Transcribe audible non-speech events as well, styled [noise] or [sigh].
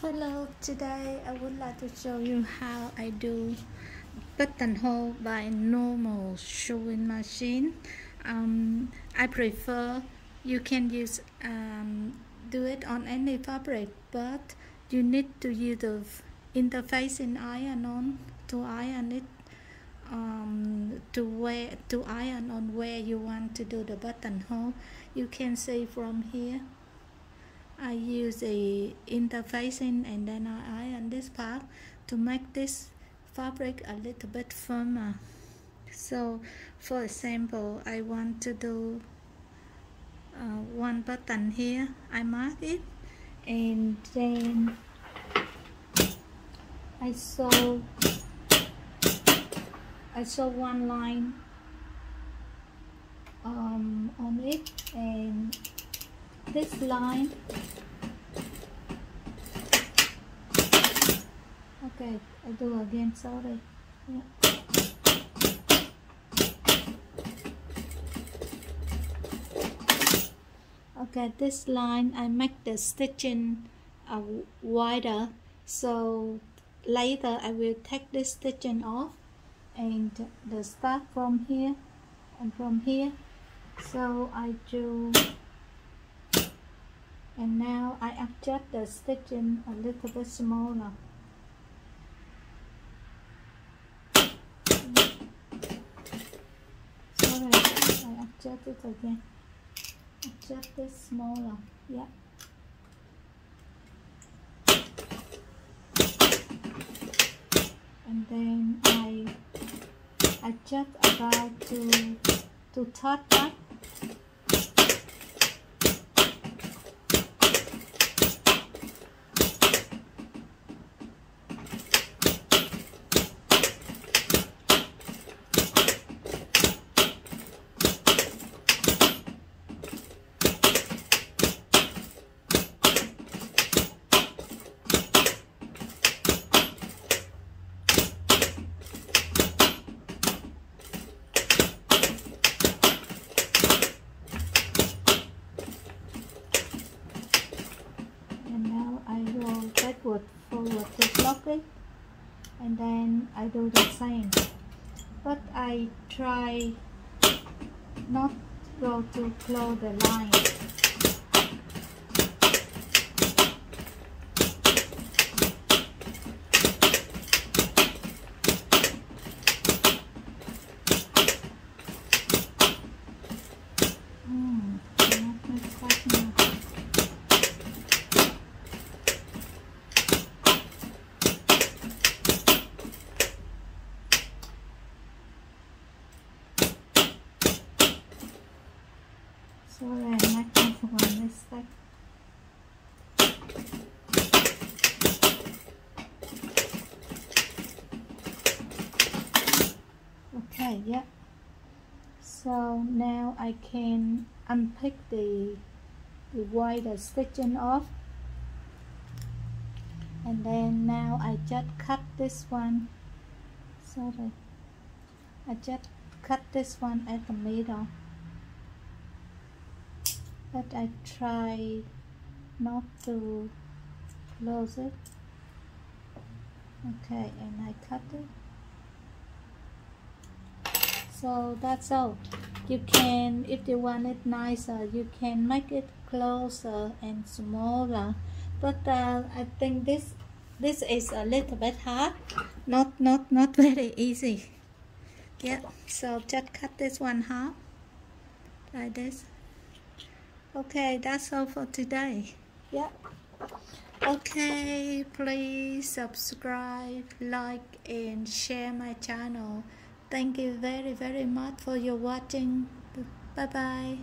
Hello, today I would like to show you how I do buttonhole by normal sewing machine. Um, I prefer you can use um, do it on any fabric, but you need to use the interfacing iron on to iron it um, to where to iron on where you want to do the buttonhole. You can see from here. I use the interfacing and then I iron this part to make this fabric a little bit firmer. So for example, I want to do uh, one button here, I mark it and then I sew I sew one line um, on it and this line okay I do again sorry. Yeah. okay this line I make the stitching uh, wider. So later I will take this stitching off and the start from here and from here. So I do and now I adjust the stitching a little bit smaller sorry I adjust it again. Adjust this smaller yeah. And then I adjust about to to touch that backward forward to block it and I do the same but I try not go too close the line Not on this side. Okay, yeah. So now I can unpick the the wider stitching off and then now I just cut this one sorry I just cut this one at the middle but I try not to close it. Okay and I cut it. So that's all. You can if you want it nicer you can make it closer and smaller. But uh, I think this this is a little bit hard. Not not not [laughs] very easy. Yeah so just cut this one half like this okay that's all for today. Yeah okay please subscribe like and share my channel. Thank you very very much for your watching. Bye bye